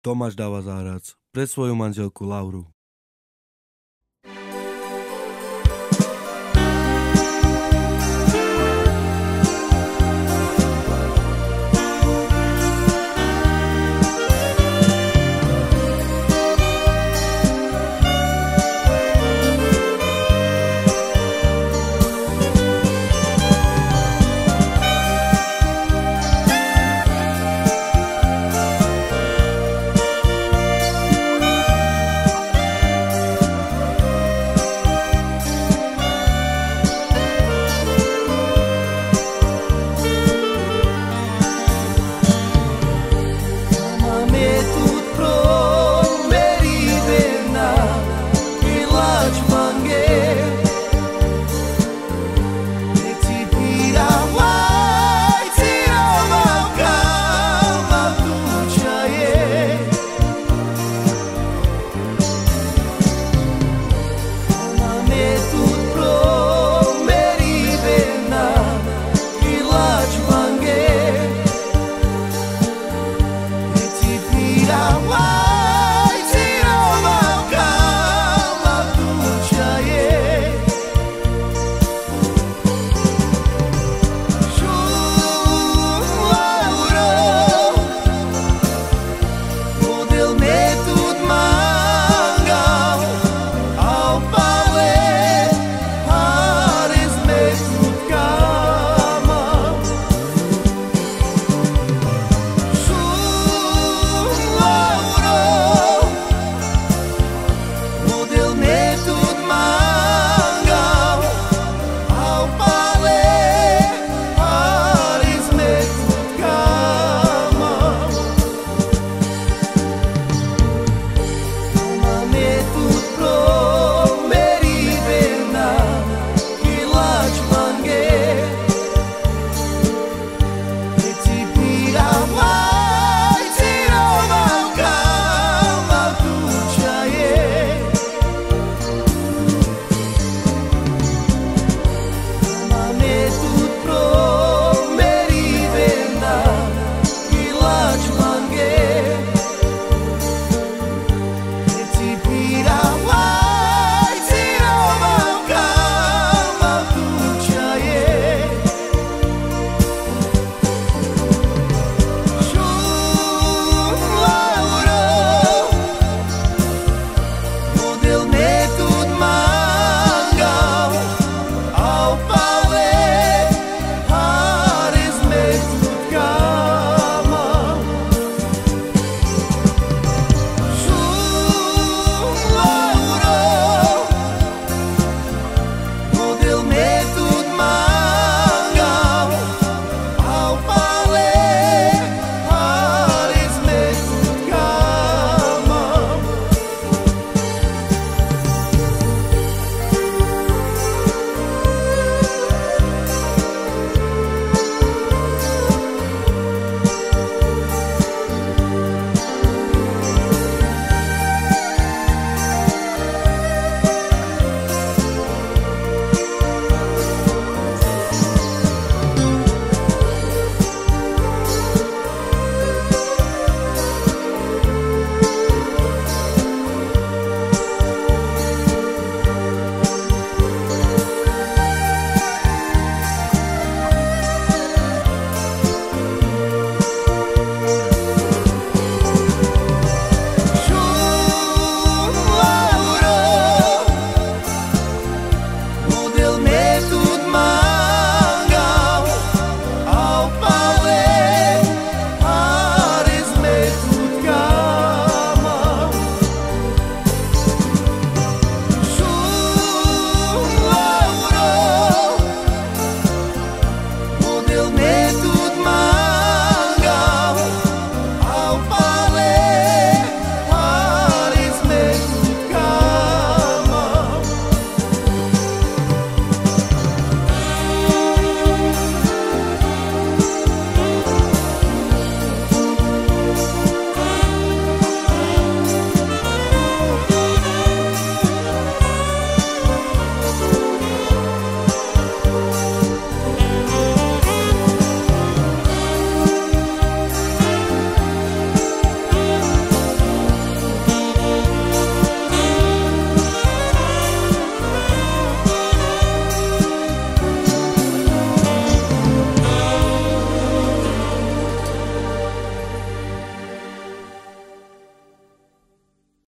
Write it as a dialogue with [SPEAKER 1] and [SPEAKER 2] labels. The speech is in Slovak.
[SPEAKER 1] Tomáš dáva záhrac pre svoju manželku Lauru.